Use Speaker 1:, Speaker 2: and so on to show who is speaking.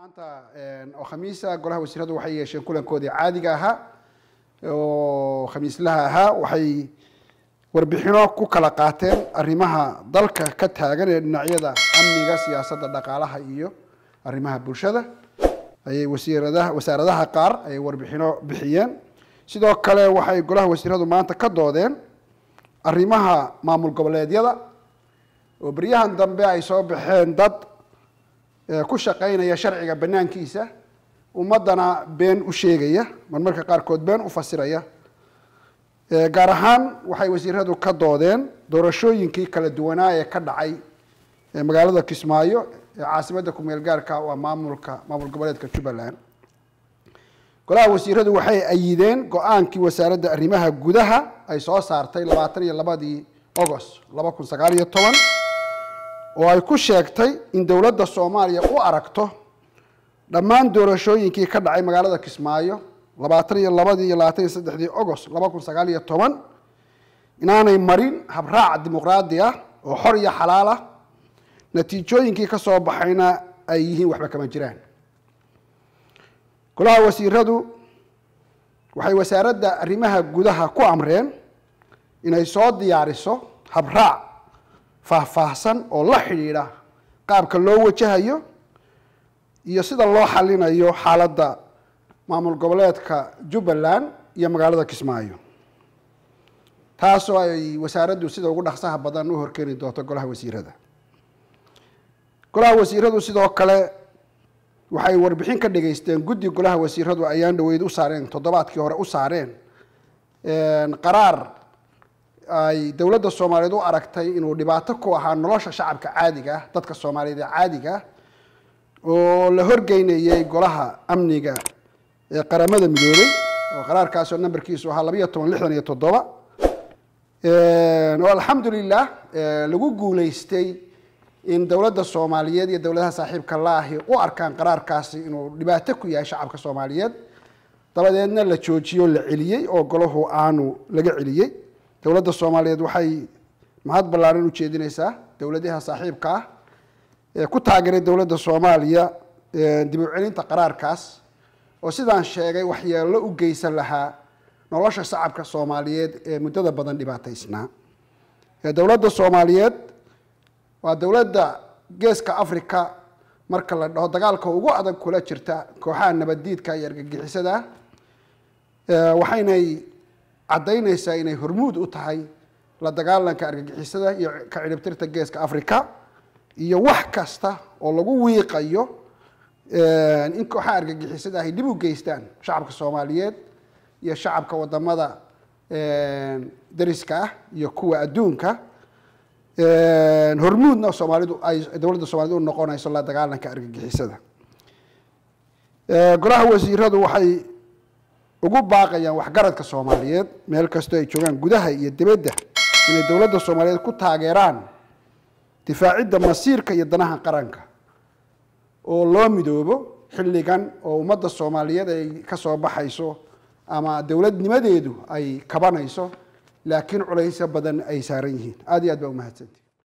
Speaker 1: maanta oo khamiisa golaha wasiiradu waxay yeesheen kulankoodii caadiga ahaa oo khamiislaha ahaa waxay warbixino ku kala qaateen arrimaha dalka ka taagan ee dhinacyada amniga siyaasadda dhaqaalaha iyo arrimaha bulshada. Ayay wasiiradaha wasaaradaha qaar ayay warbixino bixiyeen. Sidoo kale waxay golaha wasiiradu maanta ka doodeen arrimaha maamul goboleedyada. Oo beryahan dambe ay soo baxeen dad ku shaqaynaya sharciga banaankiisa ummaddana been u sheegaya marmarka qaarkood been u fasiraya. Gaar ahaan waxay wasiiradu ka doodeen doorashooyinkii kala duwanaa ee ka dhacay magaalada kismaayo ee caasimadda kumeel gaarka waa maamulka maamul goboleedka jubbaland. Golaha wasiiradu waxay ayideen go'aankii wasaaradda arrimaha gudaha ay soo saartay labaatan iyo labadii agost laba kun sagaal iyo toban oo ay ku sheegtay in dowladda soomaaliya u aragto dhammaan doorashooyinkii ka dhacay magaalada kismaayo labaatan iyo labadii iyo labaatan iyo saddexdii agost laba kun sagaal iyo toban inaanay marin habraac dimuqraadi ah oo xor iyo xalaal ah. Natiijooyinkii ka soo baxayna ay yihiin waxba kama jiraan. Golaha wasiiradu waxay wasaaradda arrimaha gudaha ku amreen inay soo diyaariso habraac faahfaahsan oo la xidhiidha qaabka loo wajahayo iyo sida loo xalinayo xaaladda maamul goboleedka jubbaland iyo magaalada kismaayo. Taasoo ay wasaaraddu sida ugu dhaqsaha badan u horkeeni doonto golaha wasiirada. Golaha wasiiradu sidoo kale waxay warbixin ka dhageysteen guddi golaha wasiiradu ayaan dhaweyd u saareen toddobaadkii hore u saareen qaraar ay dowladda soomaaliyeed u aragtay inuu dhibaato ku ahaa nolosha shacabka caadiga dadka soomaaliyeed ee caadiga oo la horgeynayay golaha amniga ee qaramada midoobay oo qaraarkaasoo nambarkiisu ahaa labayo toban lixdan iyo toddoba oo alxamdulilah lagu guuleystay in dowladda soomaaliyeed iyo dowladaha saaxiibka laahi u arkaan qaraarkaasi inuu dhibaato ku yahay shacabka soomaaliyeed. Dabadeedna la joojiyey oo la celiyey oo golahu aanu laga celiyey dowladda soomaaliyeed waxay mahad ballaaran u jeedinaysaa dowladaha saaxiibka ah ee ku taageeray dowladda soomaaliya dib u celinta qaraarkaas oo sidaan sheegay waxyeello u geysan lahaa nolosha shacabka soomaaliyeed ee muddada badan dhibaataysnaa dowladda soomaaliyeed waa dowladda geeska africa marka la dhaho dagaalka ugu adag kula jirta kooxaha nabaddiidka iyo argagixisada waxaynay caddaynaysaa inay hormuud u tahay la dagaalanka argagixisada iyo ka cidhibtirta geeska africa iyo wax kasta oo lagu wiiqayo in kooxaha argagixisada ay dhib u geystaan shacabka soomaaliyeed iyo shacabka waddamada dariska ah iyo kuwa adduunka hormuudna soomaalidu ay dowladda soomaaliyed u noqonayso la dagaalanka argagixisada. Golaha wasiiradu waxay ugu baaqayaan waxgaradka soomaaliyeed meel kastoo ay joogaan gudaha iyo dibadda inay dowladda soomaaliyeed ku taageeraan difaacidda masiirka iyo danaha qaranka oo loo midoobo xilligan oo ummadda soomaaliyeed ay ka soo baxayso ama dowladnimadeedu ay kabanayso laakiin culaysyo badan ay saaran yihiin. Aada iyo aad baa umahadsanti